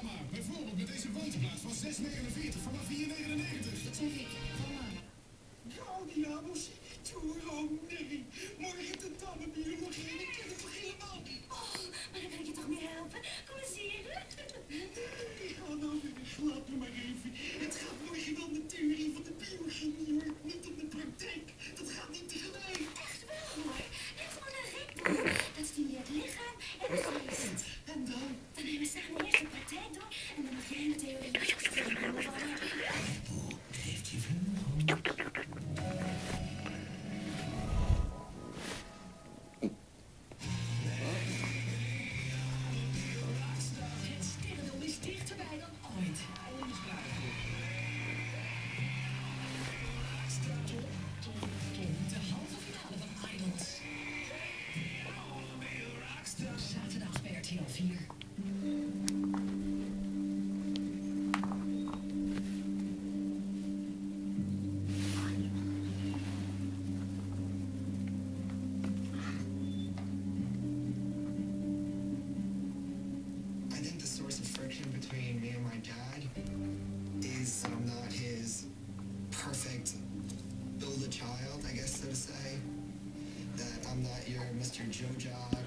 kennen. Bijvoorbeeld met deze woonplaats van 6,49 vanaf 4,99. Dat zeg ik. Kom maar. Toe, oh nee. Morgen tentamen biologie en ik ken het toch helemaal niet. Oh, maar dan kan ik je toch meer helpen? Kom eens hier. Ik ga nou weer. Me maar even. Child, I guess so to say. That I'm not your Mr. Joe Jog,